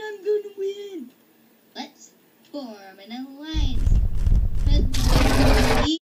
I'm gonna win. Let's form an alliance.